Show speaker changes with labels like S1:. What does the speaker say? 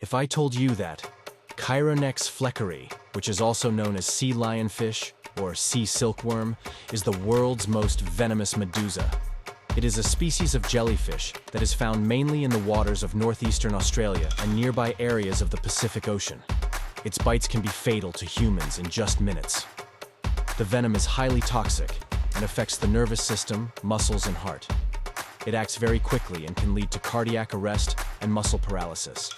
S1: If I told you that Chironex fleckeri, which is also known as sea lionfish or sea silkworm, is the world's most venomous medusa. It is a species of jellyfish that is found mainly in the waters of northeastern Australia and nearby areas of the Pacific Ocean. Its bites can be fatal to humans in just minutes. The venom is highly toxic and affects the nervous system, muscles, and heart. It acts very quickly and can lead to cardiac arrest and muscle paralysis.